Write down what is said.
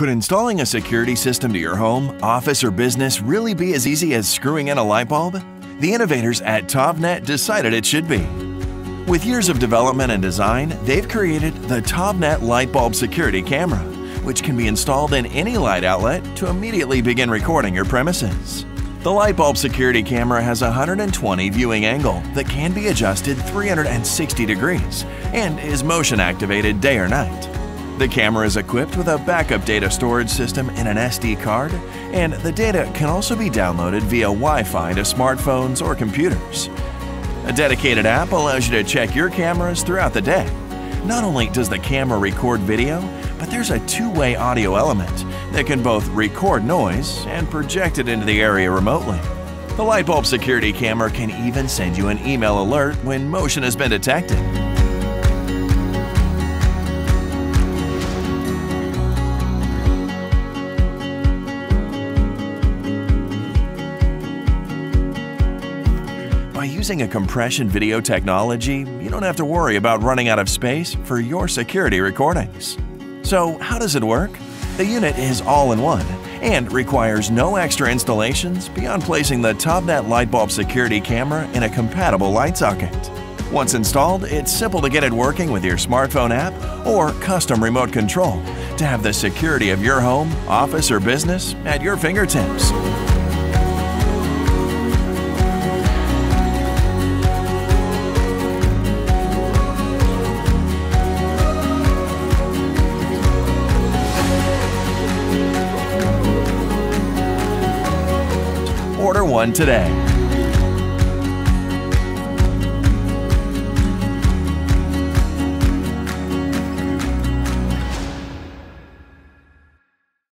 Could installing a security system to your home, office, or business really be as easy as screwing in a light bulb? The innovators at TovNet decided it should be. With years of development and design, they've created the TovNet Light Bulb Security Camera, which can be installed in any light outlet to immediately begin recording your premises. The light bulb security camera has a 120 viewing angle that can be adjusted 360 degrees and is motion activated day or night. The camera is equipped with a backup data storage system in an SD card, and the data can also be downloaded via Wi-Fi to smartphones or computers. A dedicated app allows you to check your cameras throughout the day. Not only does the camera record video, but there's a two-way audio element that can both record noise and project it into the area remotely. The light bulb security camera can even send you an email alert when motion has been detected. By using a compression video technology, you don't have to worry about running out of space for your security recordings. So, how does it work? The unit is all-in-one and requires no extra installations beyond placing the TovNet Lightbulb security camera in a compatible light socket. Once installed, it's simple to get it working with your smartphone app or custom remote control to have the security of your home, office, or business at your fingertips. One today.